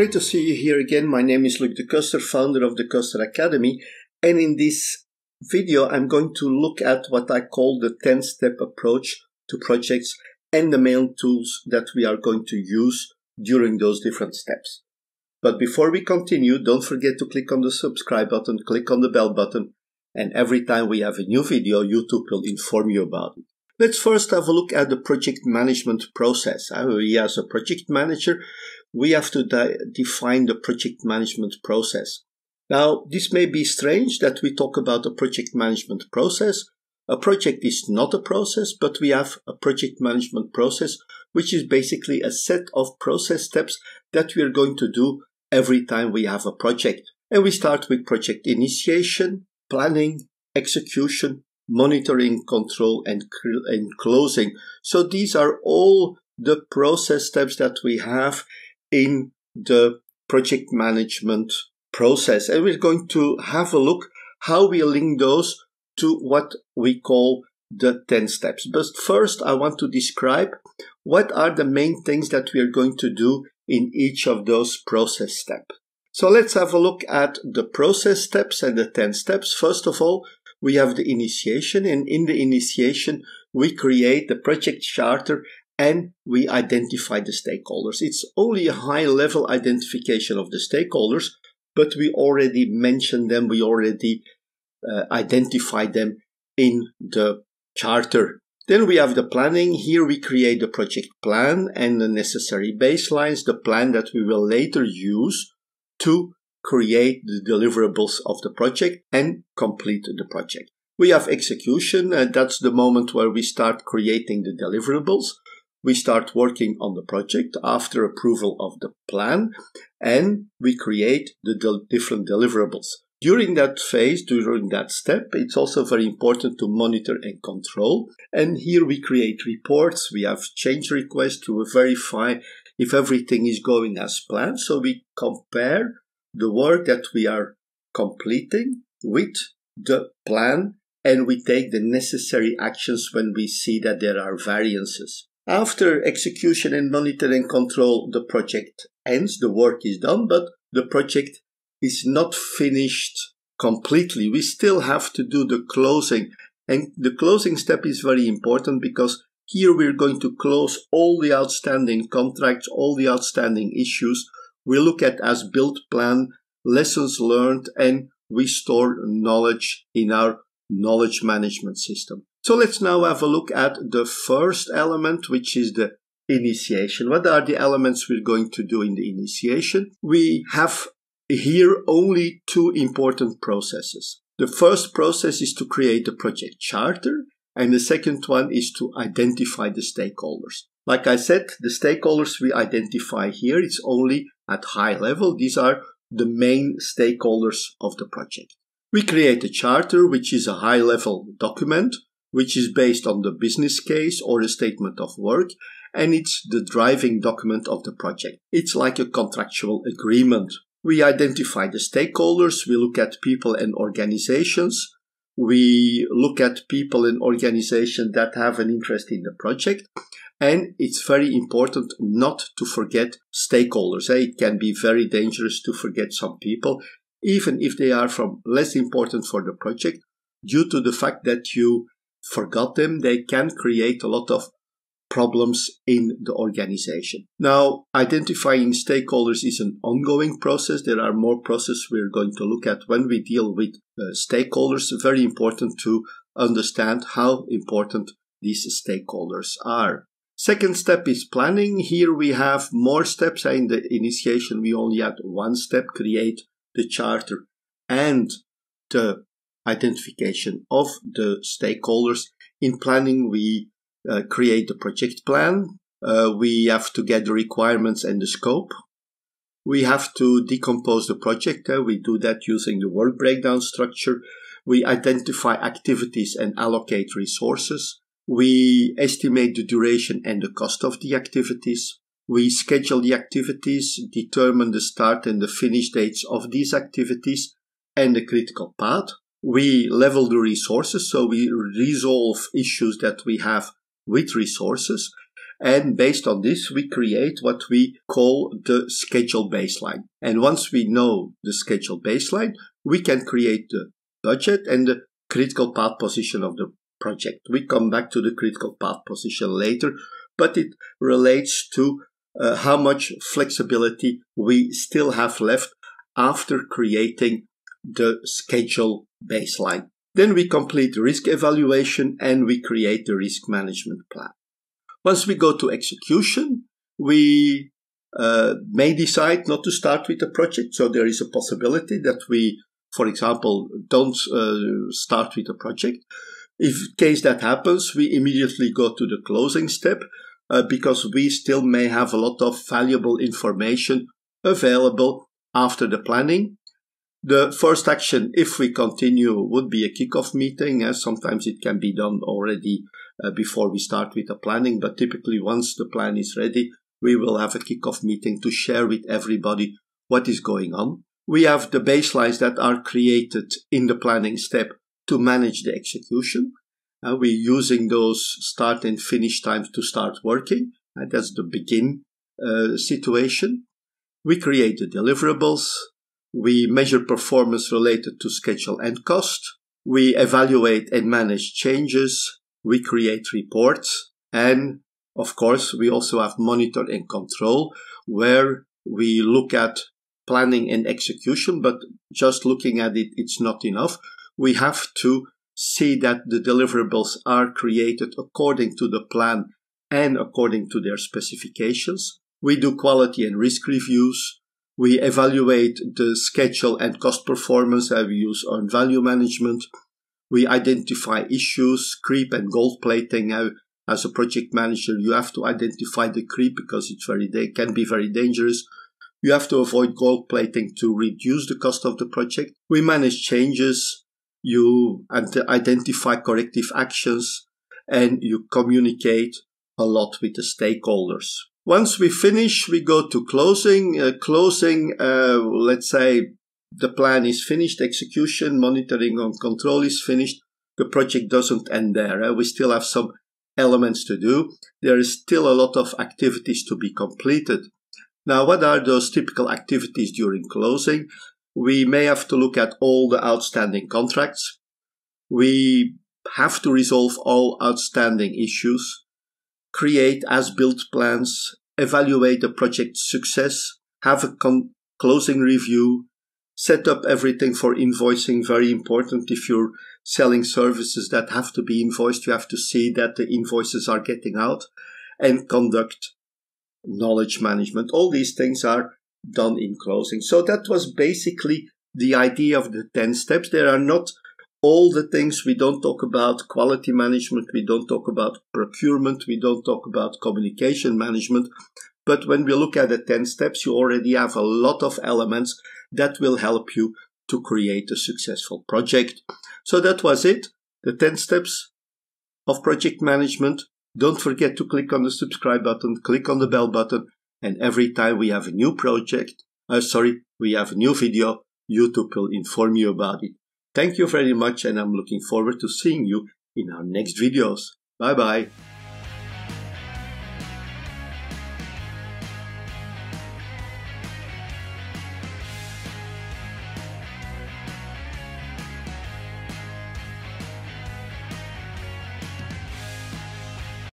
Great to see you here again. My name is Luc De Ceuster, founder of De Ceuster Academy. And in this video, I'm going to look at what I call the 10 step approach to projects and the main tools that we are going to use during those different steps. But before we continue, don't forget to click on the subscribe button, click on the bell button, and every time we have a new video, YouTube will inform you about it. Let's first have a look at the project management process. Uh, we as a project manager, we have to de- define the project management process. Now, this may be strange that we talk about a project management process. A project is not a process, but we have a project management process, which is basically a set of process steps that we are going to do every time we have a project. And we start with project initiation, planning, execution, monitoring, control, and, and closing. So these are all the process steps that we have in the project management process. And we're going to have a look how we link those to what we call the 10 steps. But first, I want to describe what are the main things that we are going to do in each of those process steps. So let's have a look at the process steps and the 10 steps. First of all, we have the initiation and in the initiation, we create the project charter and we identify the stakeholders. It's only a high level identification of the stakeholders, but we already mentioned them, we already uh, identified them in the charter. Then we have the planning. Here we create the project plan and the necessary baselines, the plan that we will later use to create the deliverables of the project and complete the project. We have execution, and that's the moment where we start creating the deliverables. We start working on the project after approval of the plan, and we create the del- different deliverables. During that phase, during that step, it's also very important to monitor and control. And here we create reports. We have change requests to verify if everything is going as planned. So we compare the work that we are completing with the plan and we take the necessary actions when we see that there are variances. After execution and monitoring control, the project ends, the work is done, but the project is not finished completely. We still have to do the closing. And the closing step is very important because here we're going to close all the outstanding contracts, all the outstanding issues. We look at as built plan, lessons learned, and we store knowledge in our knowledge management system. So let's now have a look at the first element, which is the initiation. What are the elements we're going to do in the initiation? We have here only two important processes. The first process is to create the project charter, and the second one is to identify the stakeholders. Like I said, the stakeholders we identify here, it's only at high level. These are the main stakeholders of the project. We create a charter, which is a high level document, which is based on the business case or a statement of work, and it's the driving document of the project. It's like a contractual agreement. We identify the stakeholders, we look at people and organizations, we look at people and organizations that have an interest in the project, and it's very important not to forget stakeholders. Eh? It can be very dangerous to forget some people even if they are from less important for the project, due to the fact that you forgot them, they can create a lot of problems in the organization. Now, identifying stakeholders is an ongoing process. There are more processes we're going to look at when we deal with uh, stakeholders. Very important to understand how important these stakeholders are. Second step is planning. Here we have more steps. In the initiation, we only had one step, create the charter and the identification of the stakeholders. In planning, we uh, create the project plan. Uh, we have to get the requirements and the scope. We have to decompose the project. Uh, we do that using the work breakdown structure. We identify activities and allocate resources. We estimate the duration and the cost of the activities. We schedule the activities, determine the start and the finish dates of these activities and the critical path. We level the resources, so we resolve issues that we have with resources. And based on this, we create what we call the schedule baseline. And once we know the schedule baseline, we can create the budget and the critical path position of the project. We come back to the critical path position later, but it relates to uh, how much flexibility we still have left after creating the schedule baseline. Then we complete risk evaluation and we create the risk management plan. Once we go to execution, we uh, may decide not to start with the project. So there is a possibility that we, for example, don't uh, start with the project. If case that happens, we immediately go to the closing step uh, because we still may have a lot of valuable information available after the planning. The first action, if we continue, would be a kickoff meeting. Uh, sometimes it can be done already uh, before we start with the planning, but typically once the plan is ready, we will have a kickoff meeting to share with everybody what is going on. We have the baselines that are created in the planning step to manage the execution. Uh, we're using those start and finish times to start working. Uh, that's the begin uh, situation. We create the deliverables. We measure performance related to schedule and cost. We evaluate and manage changes. We create reports. And of course, we also have monitor and control where we look at planning and execution, but just looking at it, it's not enough. We have to see that the deliverables are created according to the plan and according to their specifications. We do quality and risk reviews. We evaluate the schedule and cost performance. I use earned value management. We identify issues, creep and gold plating. Uh, as a project manager, you have to identify the creep because it's very, can be very dangerous. You have to avoid gold plating to reduce the cost of the project. We manage changes you identify corrective actions, and you communicate a lot with the stakeholders. Once we finish, we go to closing. Uh, closing, uh, let's say the plan is finished, execution, monitoring and control is finished. The project doesn't end there. Uh, we still have some elements to do. There is still a lot of activities to be completed. Now, what are those typical activities during closing? We may have to look at all the outstanding contracts. We have to resolve all outstanding issues, create as built plans, evaluate the project's success, have a con- closing review, set up everything for invoicing. Very important. If you're selling services that have to be invoiced, you have to see that the invoices are getting out and conduct knowledge management. All these things are done in closing. So that was basically the idea of the 10 steps. There are not all the things we don't talk about quality management, we don't talk about procurement, we don't talk about communication management. But when we look at the 10 steps, you already have a lot of elements that will help you to create a successful project. So that was it. The 10 steps of project management. Don't forget to click on the subscribe button, click on the bell button, and every time we have a new project, uh, sorry, we have a new video, YouTube will inform you about it. Thank you very much and I'm looking forward to seeing you in our next videos. Bye bye.